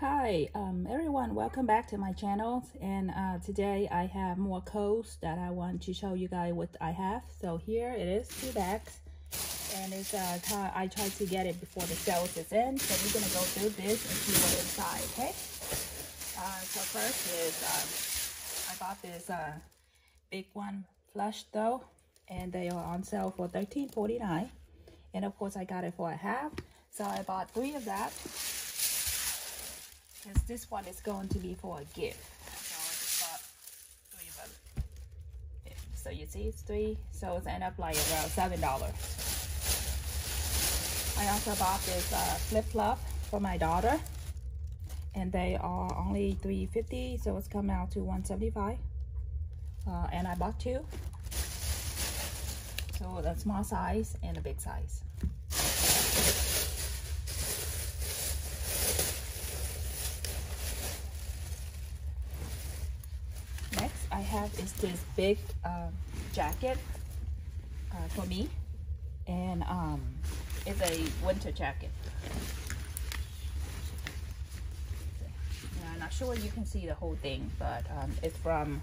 Hi um, everyone, welcome back to my channel. And uh, today I have more coats that I want to show you guys what I have. So here it is, two bags. And it's uh, I tried to get it before the sales is in so we're gonna go through this and see what's inside, okay? Uh, so first is um, I bought this uh, big one flush though. And they are on sale for $13.49 and of course I got it for a half. So I bought three of that because this one is going to be for a gift. So three you see it's three, so it's end up like around seven dollars. I also bought this uh, flip flop for my daughter, and they are only 350 so it's coming out to 175 uh, and I bought two. So the small size and a big size. I have is this big uh, jacket uh, for me and um, it's a winter jacket. I'm not sure you can see the whole thing, but um, it's from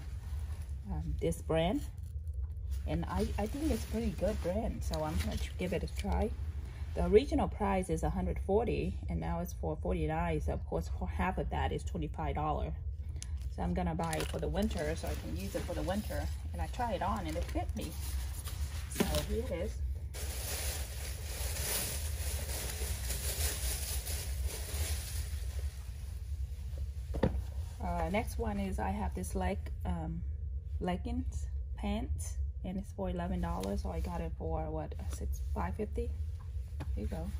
um, this brand. And I, I think it's pretty good brand, so I'm gonna give it a try. The original price is 140 and now it's for 49 so of course for half of that is $25 so I'm gonna buy it for the winter so I can use it for the winter. And I tried it on and it fit me. So here it is. Uh, next one is I have this leg um, leggings pants and it's for eleven dollars so I got it for what six five fifty here you go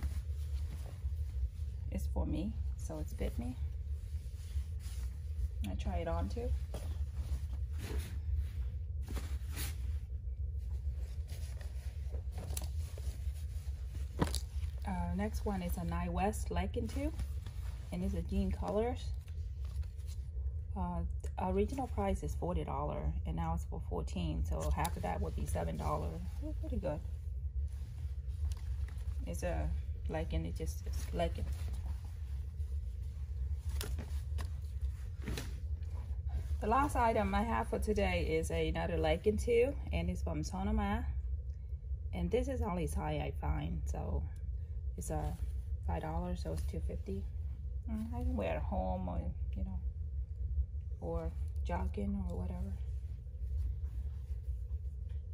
it's for me so it's fit me I try it on too. Uh, next one is a Nine West Legging 2 and it's a jean colors. Uh, original price is $40 and now it's for 14 so half of that would be $7. pretty good. It's a legging, it just it's legging. The last item I have for today is another legging too, and it's from Sonoma. And this is only size I find, so it's a uh, five dollars, so it's two fifty. Mm, I can wear it home or you know, or jogging or whatever.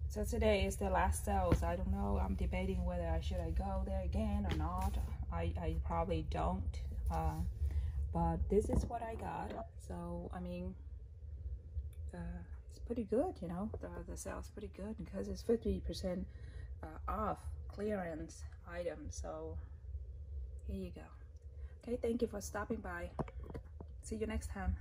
So today is the last sales. I don't know. I'm debating whether I should I go there again or not. I I probably don't. Uh, but this is what I got. So I mean uh, it's pretty good, you know. The, the sale's pretty good because it's 50% uh, off clearance item. So here you go. Okay, thank you for stopping by. See you next time.